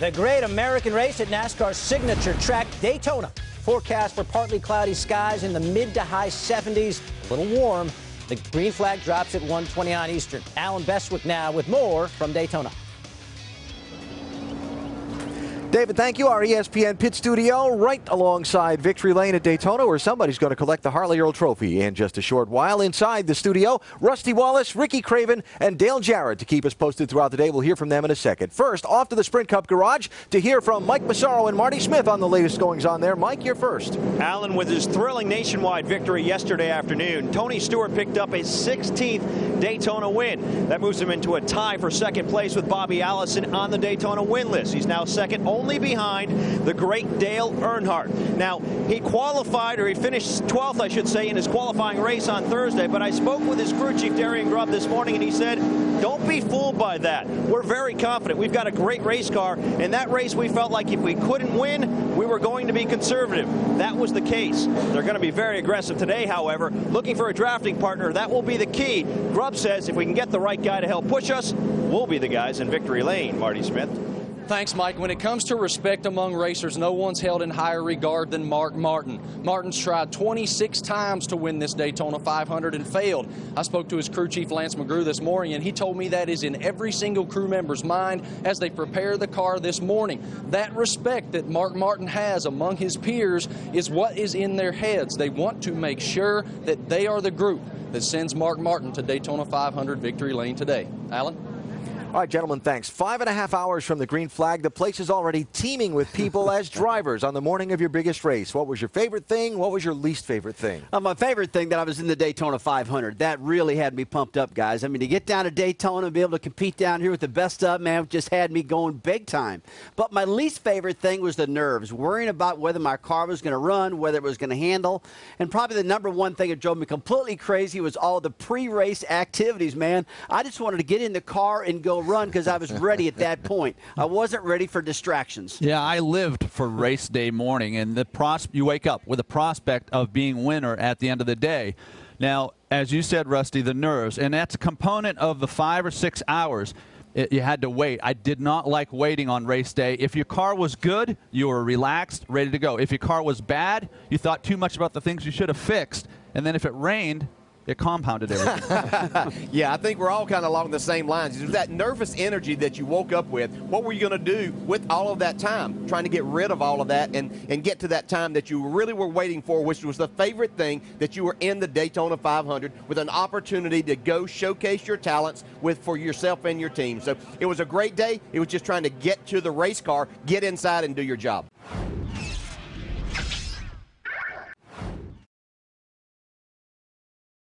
The great American race at NASCAR's signature track, Daytona. Forecast for partly cloudy skies in the mid to high 70s, a little warm. The green flag drops at 129 Eastern. Allen Bestwick now with more from Daytona. David, thank you. Our ESPN pit studio right alongside Victory Lane at Daytona, where somebody's going to collect the Harley Earl Trophy in just a short while. Inside the studio, Rusty Wallace, Ricky Craven, and Dale Jarrett to keep us posted throughout the day. We'll hear from them in a second. First, off to the Sprint Cup garage to hear from Mike Massaro and Marty Smith on the latest goings on there. Mike, you're first. Allen, with his thrilling nationwide victory yesterday afternoon, Tony Stewart picked up a 16th Daytona win. That moves him into a tie for second place with Bobby Allison on the Daytona win list. He's now second only behind the great Dale Earnhardt. Now, he qualified, or he finished 12th, I should say, in his qualifying race on Thursday, but I spoke with his crew chief, Darian Grubb, this morning, and he said, don't be fooled by that. We're very confident. We've got a great race car. In that race, we felt like if we couldn't win, we were going to be conservative. That was the case. They're going to be very aggressive today, however, looking for a drafting partner. That will be the key. Grubb says if we can get the right guy to help push us, we'll be the guys in victory lane, Marty Smith. Thanks, Mike. When it comes to respect among racers, no one's held in higher regard than Mark Martin. Martin's tried 26 times to win this Daytona 500 and failed. I spoke to his crew chief, Lance McGrew, this morning, and he told me that is in every single crew member's mind as they prepare the car this morning. That respect that Mark Martin has among his peers is what is in their heads. They want to make sure that they are the group that sends Mark Martin to Daytona 500 victory lane today. Allen? All right, gentlemen, thanks. Five and a half hours from the green flag. The place is already teeming with people as drivers on the morning of your biggest race. What was your favorite thing? What was your least favorite thing? Uh, my favorite thing that I was in the Daytona 500. That really had me pumped up, guys. I mean, to get down to Daytona and be able to compete down here with the best of, man, just had me going big time. But my least favorite thing was the nerves, worrying about whether my car was going to run, whether it was going to handle. And probably the number one thing that drove me completely crazy was all the pre-race activities, man. I just wanted to get in the car and go run because I was ready at that point. I wasn't ready for distractions. Yeah, I lived for race day morning, and the pros- you wake up with a prospect of being winner at the end of the day. Now, as you said, Rusty, the nerves, and that's a component of the five or six hours you had to wait. I did not like waiting on race day. If your car was good, you were relaxed, ready to go. If your car was bad, you thought too much about the things you should have fixed. And then if it rained, it compounded everything. yeah, I think we're all kind of along the same lines. There's that nervous energy that you woke up with. What were you going to do with all of that time? Trying to get rid of all of that and, and get to that time that you really were waiting for, which was the favorite thing that you were in the Daytona 500 with an opportunity to go showcase your talents with for yourself and your team. So it was a great day. It was just trying to get to the race car, get inside, and do your job.